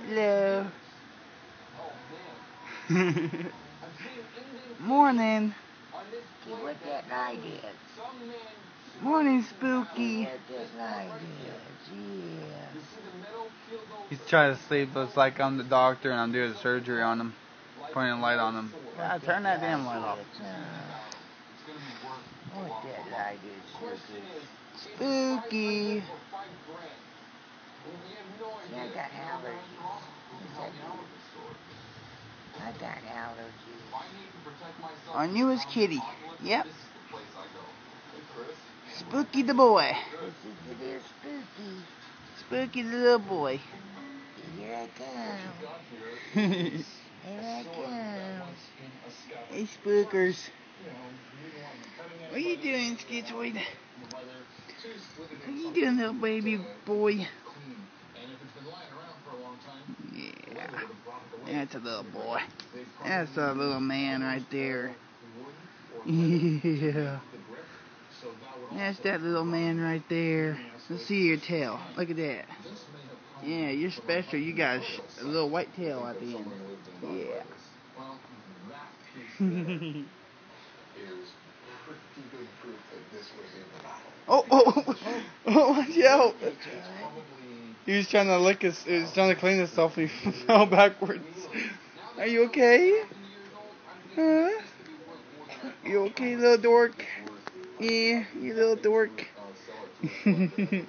Hello. Morning. What that I did. Morning, Spookie. What that I did. Yeah. He's trying to sleep, but it's like I'm the doctor and I'm doing surgery on him. Pointing a light on him. Ah, turn that damn light off. What that I did, Spookie. Spookie. See, I got allergies. I got allergies. Our newest kitty. Yep. Spookie the boy. This is the dear Spookie. Spookie the little boy. Here I come. Here I come. hey, spookers. What are you doing, Schizoid? What are you doing, little baby boy? That's a little boy. That's a little man right there. Yeah. That's that little man right there. Let's see your tail. Look at that. Yeah, you're special. You got a, little white tail at the end. Yeah. oh, oh, oh, watch out. He was trying to lick his, he was trying to clean himself and he fell backwards. Are you okay? Huh? You okay, little dork? Yeah, you little dork.